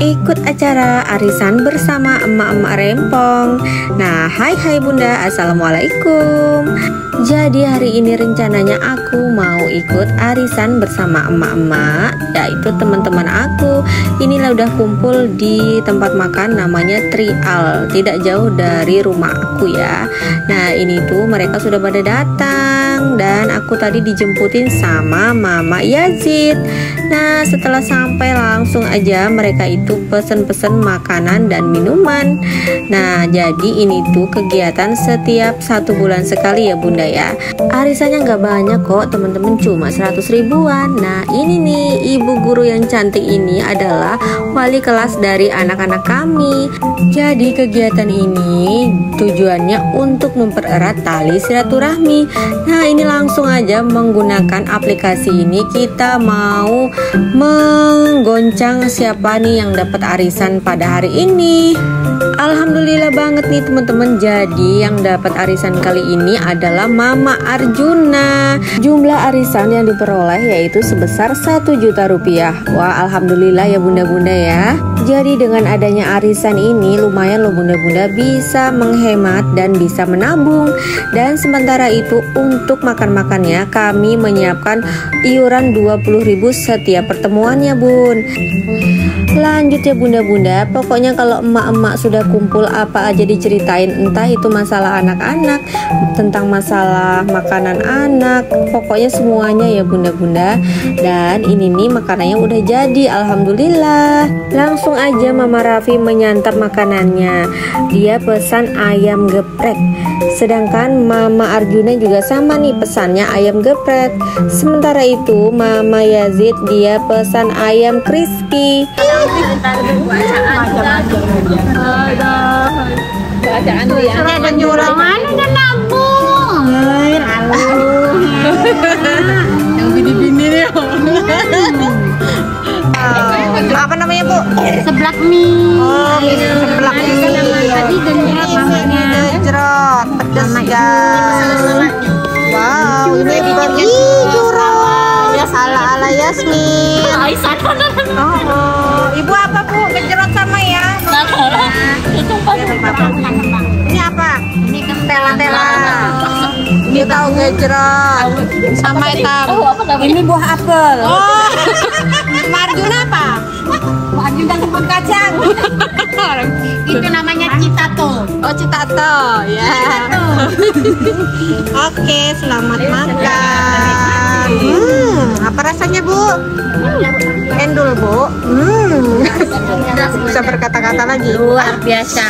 ikut acara arisan bersama emak-emak rempong. Nah, hai hai bunda, assalamualaikum. Jadi hari ini rencananya aku mau ikut arisan bersama emak-emak, yaitu teman-teman aku. Inilah udah kumpul di tempat makan namanya Trial, tidak jauh dari rumah aku ya. Nah ini tuh mereka sudah pada datang dan aku tadi dijemputin sama Mama Yazid. Nah setelah sampai langsung aja mereka itu pesen-pesen makanan dan minuman. Nah jadi ini tuh kegiatan setiap satu bulan sekali ya bunda ya. Arisannya nggak banyak kok teman-teman cuma 100 ribuan. Nah ini nih ibu guru yang cantik ini adalah wali kelas dari anak-anak kami. Jadi kegiatan ini tujuannya untuk mempererat tali silaturahmi. Nah ini langsung aja menggunakan aplikasi ini kita mau menggoncang siapa nih yang dapat arisan pada hari ini. Alhamdulillah banget nih teman-teman. Jadi yang dapat arisan kali ini adalah Mama Arjuna. Jumlah arisan yang diperoleh yaitu sebesar 1 juta rupiah. Wah Alhamdulillah ya bunda-bunda ya. Jadi dengan adanya arisan ini lumayan loh bunda-bunda bisa menghemat dan bisa menabung. Dan sementara itu untuk makan-makannya kami menyiapkan iuran 20.000 setiap pertemuannya bun. Lanjut ya bunda-bunda, pokoknya kalau emak-emak sudah kumpul apa aja diceritain entah itu masalah anak-anak, tentang masalah makanan anak, pokoknya semuanya ya bunda-bunda. Dan ini nih makanannya udah jadi, alhamdulillah. Langsung aja Mama Raffi menyantap makanannya. Dia pesan ayam geprek. Sedangkan Mama Arjuna juga sama nih pesannya ayam geprek. Sementara itu Mama Yazid dia pesan ayam crispy bacaan. Dia. Surat penjurangan dan nabung yang bini-bini nih apa namanya bu? seblak mie. Oh, seblak mie. tadi genjrot ya. Wow, ini baru jurot. Ala ala Yasmin. Aisyah Oh, Ini apa? ini Tela tela. Ini tahu ngejerot sama hitam. Ini buah apel. Oh, Marjuna apa? Marjuna kebun kacang. itu namanya citato Oh citato ya. Oke selamat makan. Hmm, apa rasanya bu? Endul bu. Hmm. Bisa berkata-kata lagi. luar biasa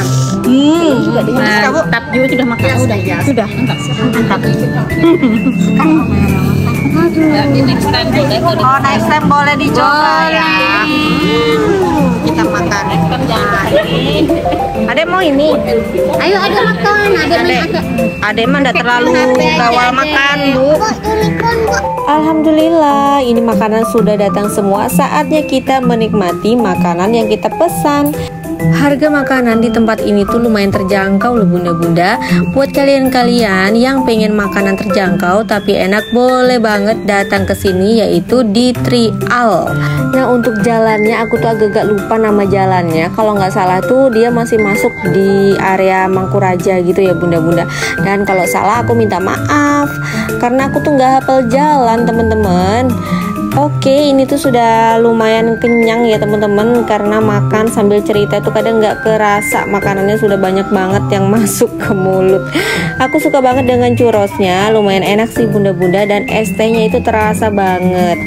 Hmm. Bu. mantap juga sudah makan sudah ya Sudah. mantap Oh next time boleh dicoba ya. Kita makan. Ada mau ini? ayo ada makan ada Ade, Ade mah enggak terlalu kawal makan, Bu. Alhamdulillah, ini makanan sudah datang semua. Saatnya kita menikmati makanan yang kita pesan. Harga makanan di tempat ini tuh lumayan terjangkau loh bunda-bunda. Buat kalian-kalian yang pengen makanan terjangkau tapi enak boleh banget datang ke sini yaitu di Trial. Nah untuk jalannya aku tuh agak-agak lupa nama jalannya. Kalau nggak salah tuh dia masih masuk di area Mangkuraja gitu ya bunda-bunda. Dan kalau salah aku minta maaf Karena aku tuh nggak hafal jalan teman-teman Oke, ini tuh sudah lumayan kenyang ya teman-teman karena makan sambil cerita tuh kadang nggak kerasa makanannya sudah banyak banget yang masuk ke mulut. Aku suka banget dengan churrosnya, lumayan enak sih bunda-bunda dan es tehnya itu terasa banget.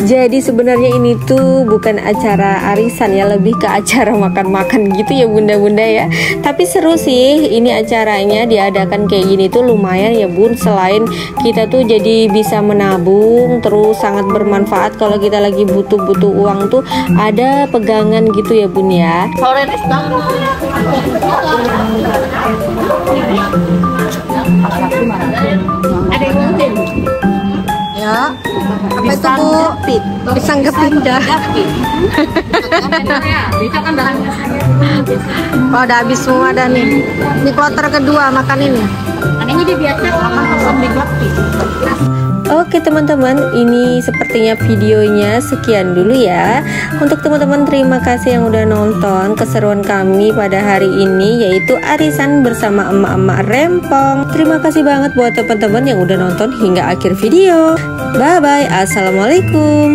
Jadi sebenarnya ini tuh bukan acara arisan ya, lebih ke acara makan-makan gitu ya bunda-bunda ya. Tapi seru sih, ini acaranya diadakan kayak gini tuh lumayan ya bun. Selain kita tuh jadi bisa menabung, terus sangat bermanfaat kalau kita lagi butuh-butuh uang tuh ada pegangan gitu ya bun ya. Ya, apa itu bu? Pisang gepit dah. Oh, udah habis semua dah nih. Ini kloter kedua makan ini. Makanya dia biasa makan Oke teman-teman, ini sepertinya videonya sekian dulu ya. Untuk teman-teman terima kasih yang udah nonton keseruan kami pada hari ini yaitu arisan bersama emak-emak rempong. Terima kasih banget buat teman-teman yang udah nonton hingga akhir video. Bye bye. Assalamualaikum.